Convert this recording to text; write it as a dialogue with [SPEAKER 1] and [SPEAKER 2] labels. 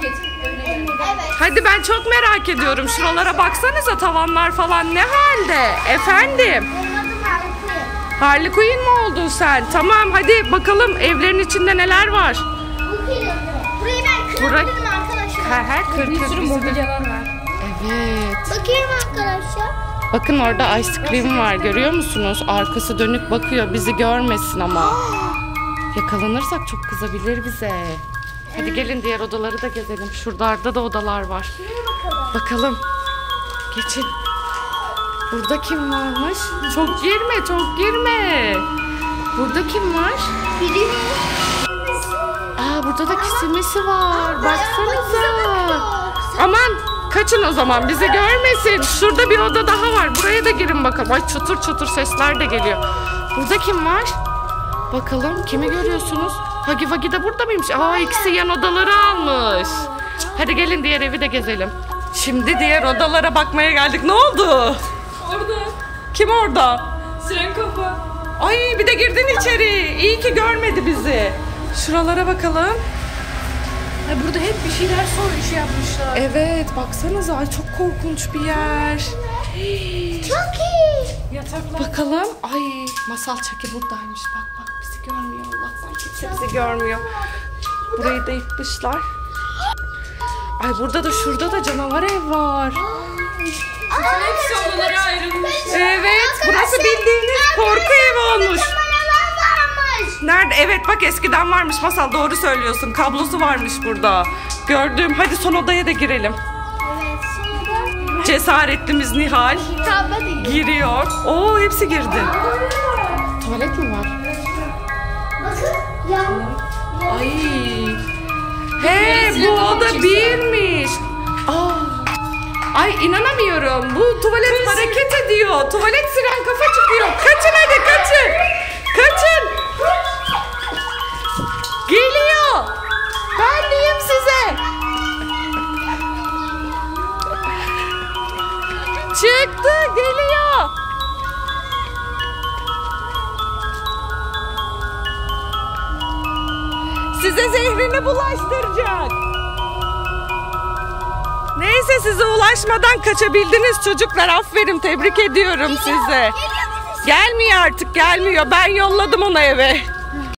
[SPEAKER 1] git. Evine gel.
[SPEAKER 2] Evet.
[SPEAKER 3] Hadi ben çok merak ediyorum. Şuralara baksanıza tavanlar falan ne halde? Efendim? Harley Quinn mi oldun sen? Tamam hadi bakalım evlerin içinde neler var?
[SPEAKER 2] Bu kilitli. Burayı ben kırabilirim arkadaşlar.
[SPEAKER 3] Her her kır
[SPEAKER 1] Bir sürü mobilyalar var.
[SPEAKER 3] Evet.
[SPEAKER 2] Bakayım arkadaşlar.
[SPEAKER 3] Bakın orada ice cream var görüyor musunuz? Arkası dönük bakıyor bizi görmesin ama. Yakalanırsak çok kızabilir bize. Hadi gelin diğer odaları da gezelim. Şuralarda da odalar var.
[SPEAKER 2] bakalım.
[SPEAKER 3] Bakalım. Geçin. Burada kim varmış? Çok girme, çok girme. Burada kim var?
[SPEAKER 2] Biri
[SPEAKER 3] Aa burada da kisimisi var. Baksanıza. Aman kaçın o zaman bizi görmesin. Şurada bir oda daha var. Buraya da girin bakalım. Ay çatır çatır sesler de geliyor. Burada kim var? Bakalım kimi görüyorsunuz? Hagi Vagi de burada mıymış? Aa ikisi yan odaları almış. Hadi gelin diğer evi de gezelim. Şimdi diğer odalara bakmaya geldik. Ne oldu?
[SPEAKER 1] Orada.
[SPEAKER 3] Kim orada?
[SPEAKER 1] Siren kafa.
[SPEAKER 3] Ay bir de girdin içeri. İyi ki görmedi bizi. Şuralara bakalım.
[SPEAKER 1] Ha, burada hep bir şeyler soru işi yapmışlar.
[SPEAKER 3] Evet baksanıza ay çok korkunç bir yer.
[SPEAKER 2] Çok iyi.
[SPEAKER 1] Yataklar.
[SPEAKER 3] Bakalım. Ay masal çeki buradaymış. Bak bak görmüyor Allah'tan kimse bizi görmüyor. Burayı da yıkmışlar. Ay burada da şurada da canavar ev var.
[SPEAKER 1] Hepsi odalara ayrılmış.
[SPEAKER 3] Evet burası bildiğiniz korku evi olmuş. Nerede? Evet bak eskiden varmış masal doğru söylüyorsun. Kablosu varmış burada. Gördüm. Hadi son odaya da girelim. Cesaretlimiz Nihal giriyor. Oo hepsi girdi. Tuvalet mi var?
[SPEAKER 2] Bakın yan.
[SPEAKER 3] Ay. He bu oda birmiş. Aa. Ay inanamıyorum. Bu tuvalet hareket ediyor. Tuvalet siren kafa çıkıyor. Kaçın hadi kaçın. Kaçın. Geliyor. Ben diyeyim size. Çıktı geliyor. Size zehrini bulaştıracak. Neyse size ulaşmadan kaçabildiniz çocuklar. Aferin tebrik ediyorum size. Gelmiyor artık gelmiyor. Ben yolladım onu eve.